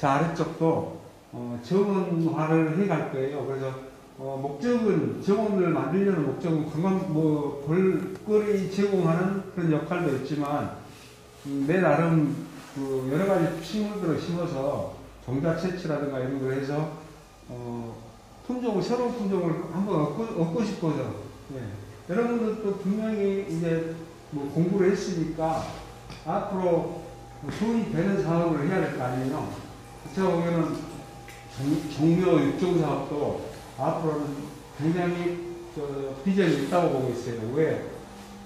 저 아래쪽도 어, 정원화를 해갈 거예요. 그래서 어, 목적은 정원을 만들려는 목적은 관광 뭐 볼거리 제공하는 그런 역할도 있지만 음, 내 나름 그 여러 가지 식물들을 심어서 종자 채취라든가 이런 걸 해서 어, 품종을 새로운 품종을 한번 얻고, 얻고 싶어서 예. 여러분들도 분명히 이제 뭐 공부를 했으니까 앞으로 돈이 되는 사업을 해야 될 거 아니에요. 제가 보면은 종- 종묘 육종 사업도 앞으로는 굉장히 저 비전이 있다고 보고 있어요. 왜?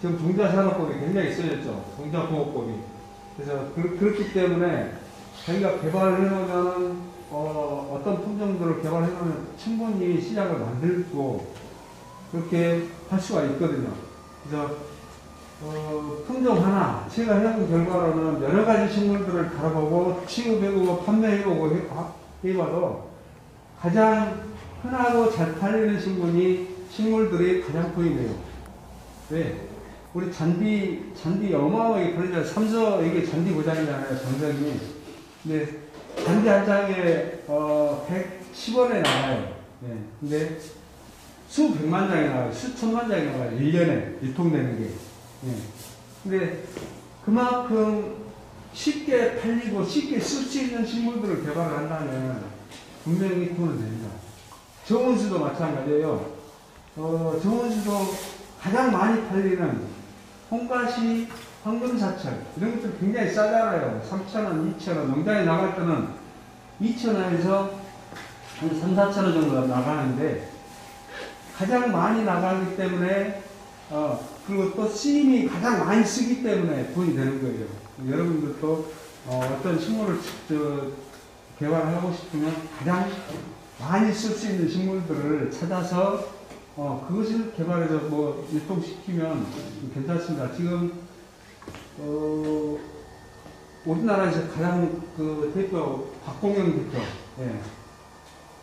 지금 종자산업법이 굉장히 써졌죠. 종자보호법이. 그래서 그, 렇기 때문에 자기가 개발을 해놓으면 어, 어떤 품종들을 개발해 놓으면 충분히 시장을 만들고 그렇게 할 수가 있거든요. 그래서 어, 품종 하나 제가 해본 결과로는 여러 가지 식물들을 다뤄보고 취급해보고 판매해보고 해봐도 가장 흔하고 잘 팔리는 식물이 식물들이 가장 보이네요. 왜? 우리 잔디, 잔디 어마어마하게 팔리잖아요. 삼서, 이게 잔디 고장이잖아요. 정성이. 근데 잔디 한 장에, 어, 110원에 나와요. 네. 근데 수백만 장이 나와요. 수천만 장이 나와요. 1년에 유통되는 게. 네. 근데 그만큼 쉽게 팔리고 쉽게 쓸 수 있는 식물들을 개발을 한다면 분명히 돈은 됩니다. 정원수도 마찬가지예요. 어, 정원수도 가장 많이 팔리는 홍가시, 황금사철 이런 것들 굉장히 싸잖아요. 3,000원, 2,000원. 농장에 나갈 때는 2,000원에서 한 3, 4,000원 정도 나가는데 가장 많이 나가기 때문에 어, 그리고 또 쓰임이 가장 많이 쓰기 때문에 돈이 되는 거예요. 여러분들도 어, 떤 식물을 저, 개발하고 싶으면 가장 많이 쓸 수 있는 식물들을 찾아서 어, 그것을 개발해서 뭐 유통시키면 괜찮습니다. 지금 어, 우리나라에서 가장 그 대표 박공영 대표 예.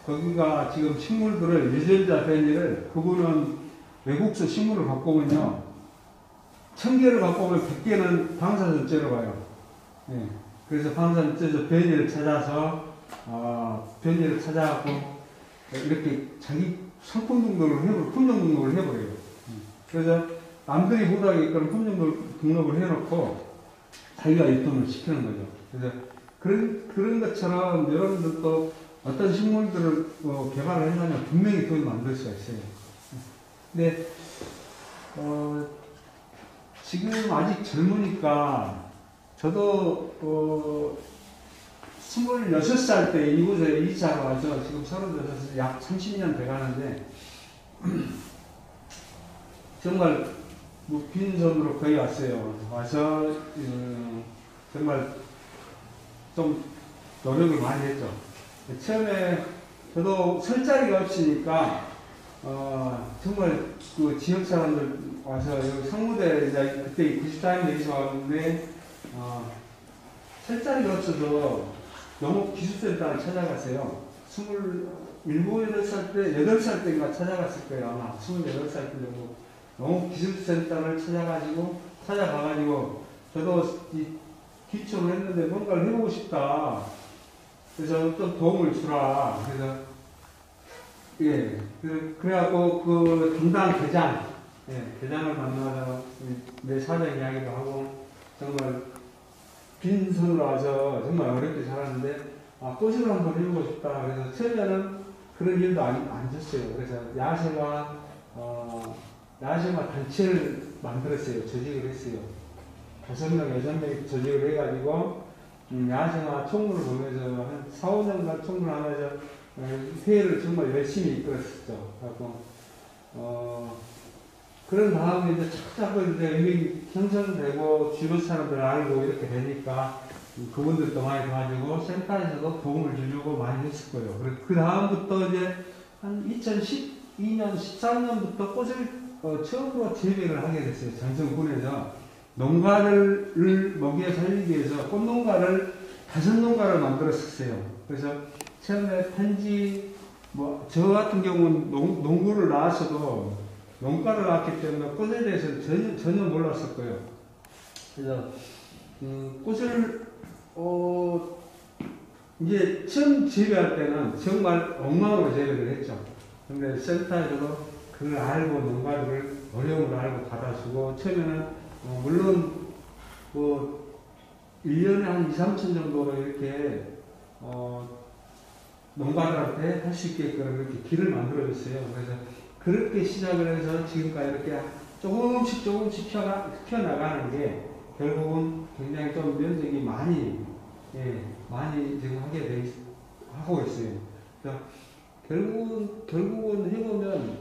거기가 지금 식물들을 유전자 변이를 그분은 외국서 식물을 갖고 오면요 천 개를 갖고 오면 백 개는 방사선제로 가요. 예. 그래서 방사선제에서 변이를 찾아서 어, 변이를 찾아갖고 이렇게 자기 상품 등록을 해버 품종 등록을 해버려요. 음. 그래서 남들이 못하게끔 품종 등록을 해놓고 자기가 유통을 시키는 거죠. 그래서 그런 그런 것처럼 여러분들도 어떤 식물들을 어, 개발을 한다면 분명히 돈을 만들 수가 있어요. 근데 어, 지금 아직 젊으니까 저도 어, 26살 때 이곳에 이사가 와서 지금 36살 약 30년 돼 가는데 정말 뭐 빈손으로 거의 왔어요. 와서 음, 정말 좀 노력을 많이 했죠. 처음에 저도 설 자리가 없으니까 어, 정말 그 지역 사람들 와서 여기 상무대 이제 그때 94년 여기서 왔는데 어, 설 자리가 없어서 영업 기술센터를 찾아갔어요. 27, 8살 때, 8살 때인가 찾아갔을 거예요. 아마 28살 때 정도. 영업 기술센터를 찾아가지고, 찾아가가지고, 저도 이 기초를 했는데 뭔가를 해보고 싶다. 그래서 좀 도움을 주라. 그래서, 예. 그, 그래갖고 그 담당 대장, 예, 대장을 만나서 내 사정 이야기도 하고, 정말 빈손으로 와서 정말 어렵게 살았는데, 아, 꽃을 한번 해보고 싶다. 그래서 처음에는 그런 일도 안, 안 줬어요. 그래서 야생화, 어, 야생화 단체를 만들었어요. 조직을 했어요. 다섯 명, 여섯 명이 조직을 해가지고, 음, 야생화 총무를 보면서 한 4, 5년간 총무를 하면서 어, 회의를 정말 열심히 이끌었었죠. 그래갖고, 어, 그런 다음에 이제 차근차근 이제 의미 형성되고 주변 사람들 알고 이렇게 되니까 그분들도 많이 도와주고 센터에서도 도움을 주려고 많이. 그리고 그 다음부터 이제 한 2012년, 13년부터 꽃을 어, 처음으로 재배를 하게 됐어요. 장성군에서 농가를 먹여 살리기 위해서 꽃농가를 다섯 농가를 만들었었어요. 그래서 처음에 편지 뭐 저 같은 경우는 농, 농구를 나왔어도 농가를 나왔기 때문에 꽃에 대해서 전혀, 전혀 몰랐을 거예요. 그래서 음, 꽃을 어, 이제 처음 재배할 때는 정말 엉망으로 재배를 했죠. 근데 센터에서도 그걸 알고 농가들을 어려움을 알고 받아주고 처음에는 어, 물론 뭐 1년에 한 2, 3천 정도로 이렇게 어, 농가들한테 할 수 있게끔 이렇게 길을 만들어줬어요. 그래서 그렇게 시작을 해서 지금까지 이렇게 조금씩 조금씩 펴나, 펴나가는 게 결국은 굉장히 좀 면적이 많이, 예, 많이 지금 하게 돼, 있, 하고 있어요. 그러니까 결국은, 결국은 해보면,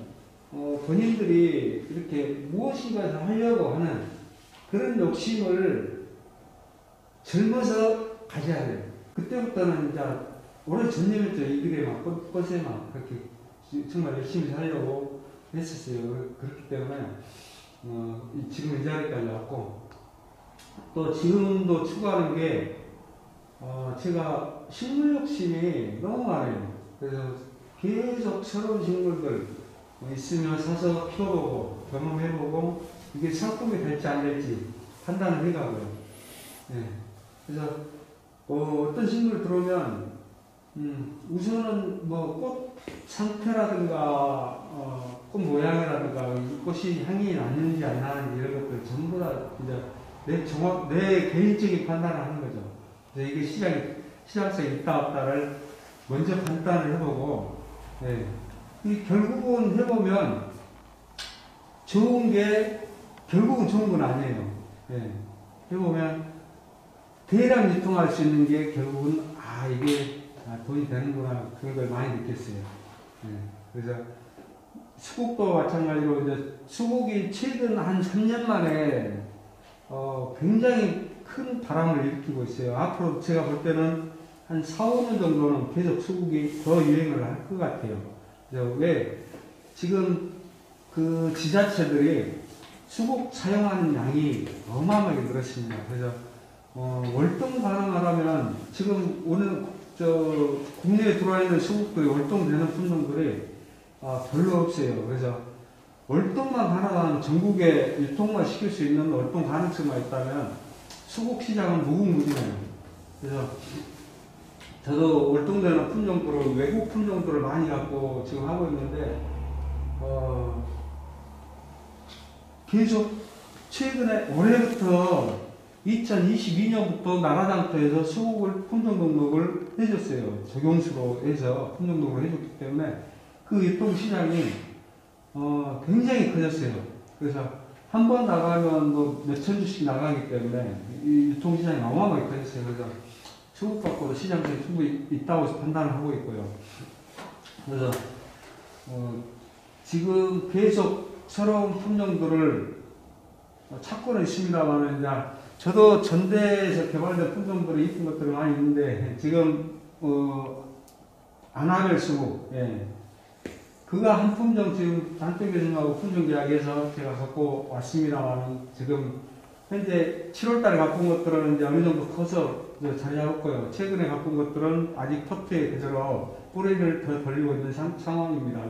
어, 본인들이 이렇게 무엇인가 하려고 하는 그런 욕심을 젊어서 가져야 돼요. 그때부터는 이제 오래 전념했죠. 이 길에 막, 꽃, 꽃에 막 그렇게 정말 열심히 살려고 했었어요. 그렇기 때문에, 어, 이- 지금 이 자리까지 왔고, 또 지금도 추구하는 게, 어, 제가 식물 욕심이 너무 많아요. 그래서 계속 새로운 식물들 있으면 사서 키워보고, 경험해보고, 이게 상품이 될지 안 될지 판단을 해가고요. 네. 그래서, 어, 어떤 식물 들어오면, 음, 우선은 뭐 꽃 상태라든가 어, 꽃 모양이라든가 이 꽃이 향이 나는지 안 나는지 이런 것들 전부 다 이제 내 정확 내 개인적인 판단을 하는 거죠. 그래서 이게 시장이 시장성이 있다 없다를 먼저 판단을 해보고 예. 이 결국은 해보면 좋은 게 결국은 좋은 건 아니에요. 예. 해보면 대량 유통할 수 있는 게 결국은 아 이게 아, 돈이 되는구나 그런 걸 많이 느꼈어요. 예. 그래서 수국도 마찬가지로 이제 수국이 최근 한 3년 만에 어, 굉장히 큰 바람을 일으키고 있어요. 앞으로 제가 볼 때는 한 4, 5년 정도는 계속 수국이 더 유행을 할 것 같아요. 왜 지금 그 지자체들이 수국 사용하는 양이 어마어마하게 늘었습니다. 그래서 어, 월동 가능하다면 지금 오늘 저 국내에 들어와 있는 수국들이 월동되는 품종들이 아, 별로 없어요. 그래서 월동만 가능한 전국에 유통만 시킬 수 있는 월동 가능성만 있다면 수국 시장은 무궁무진해요. 그래서 저도 월동되는 품종들을 외국 품종들을 많이 갖고 지금 하고 있는데 어, 계속 최근에 올해부터 2022년부터 나라장터에서 수국을 품종 등록을 해줬어요. 적용수로 해서 품종 등록을 해줬기 때문에 그 유통 시장이 어, 굉장히 커졌어요. 그래서 한 번 나가면 뭐 몇천 주씩 나가기 때문에 이 유통 시장이 어마어마하게 커졌어요. 그래서 수국 갖고도 시장성이 충분히 있다고 판단을 하고 있고요. 그래서 어, 지금 계속 새로운 품종들을 찾고는 있습니다만 이제 저도 전대에서 개발된 품종들이 이쁜 것들이 많이 있는데 지금 어, 아나벨 수국 예. 그가 한 품종 지금 단톡교수님하고 품종 계약해서 제가 갖고 왔습니다만 지금 현재 7월달에 갖고 온 것들은 이제 어느 정도 커서 이제 자리 잡았고요. 최근에 갖고 온 것들은 아직 포트에 그대로 뿌리를 더 벌리고 있는 상, 상황입니다.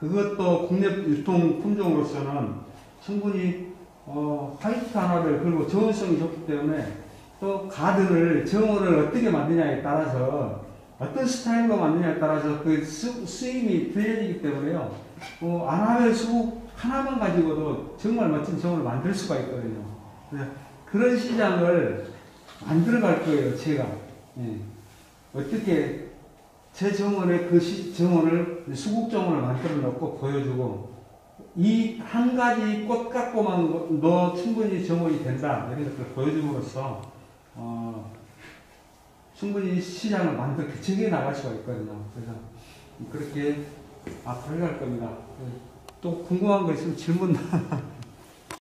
그래서 그것도 국내 유통 품종으로서는 충분히 어, 화이트 하나를 그리고 저온성이 좋기 때문에 또 가드를 정원을 어떻게 만드냐에 따라서 어떤 스타일로 만드냐에 따라서 그 수, 수임이 틀려지기 때문에요. 어, 아나벨 수국 하나만 가지고도 정말 멋진 정원을 만들 수가 있거든요. 그런 시장을 만들어 갈 거예요, 제가. 예. 어떻게 제 정원에 그 시, 정원을 수국 정원을 만들어 놓고 보여주고 이 한 가지 꽃 갖고만 너 충분히 정원이 된다 이런 것들을 보여줌으로써 어, 충분히 시장을 만들 개척해 나갈 수가 있거든요. 그래서 그렇게 앞으로 해갈 겁니다. 또 궁금한 거 있으면 질문